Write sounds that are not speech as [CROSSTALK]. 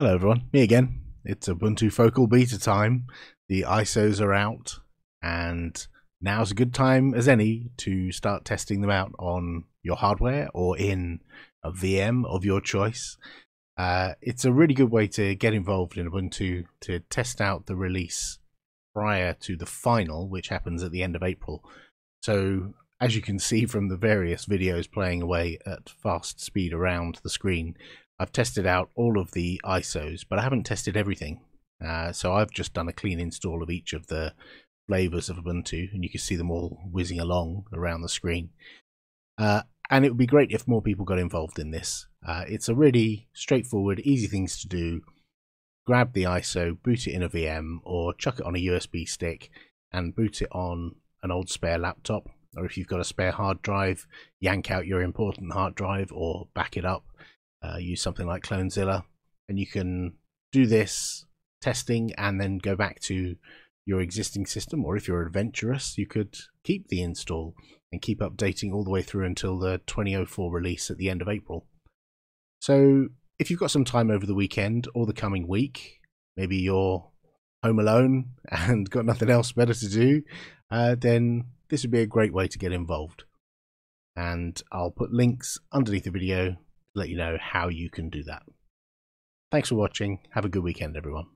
Hello everyone, me again. It's Ubuntu Focal Beta time. The ISOs are out and now's a good time as any to start testing them out on your hardware or in a VM of your choice. Uh, it's a really good way to get involved in Ubuntu to test out the release prior to the final, which happens at the end of April. So as you can see from the various videos playing away at fast speed around the screen, I've tested out all of the ISOs, but I haven't tested everything. Uh, so I've just done a clean install of each of the flavors of Ubuntu, and you can see them all whizzing along around the screen. Uh, and it would be great if more people got involved in this. Uh, it's a really straightforward, easy things to do. Grab the ISO, boot it in a VM, or chuck it on a USB stick and boot it on an old spare laptop. Or if you've got a spare hard drive, yank out your important hard drive or back it up uh, use something like Clonezilla, and you can do this testing and then go back to your existing system. Or if you're adventurous, you could keep the install and keep updating all the way through until the 2004 release at the end of April. So if you've got some time over the weekend or the coming week, maybe you're home alone [LAUGHS] and got nothing else better to do, uh, then this would be a great way to get involved. And I'll put links underneath the video to let you know how you can do that. Thanks for watching. Have a good weekend, everyone.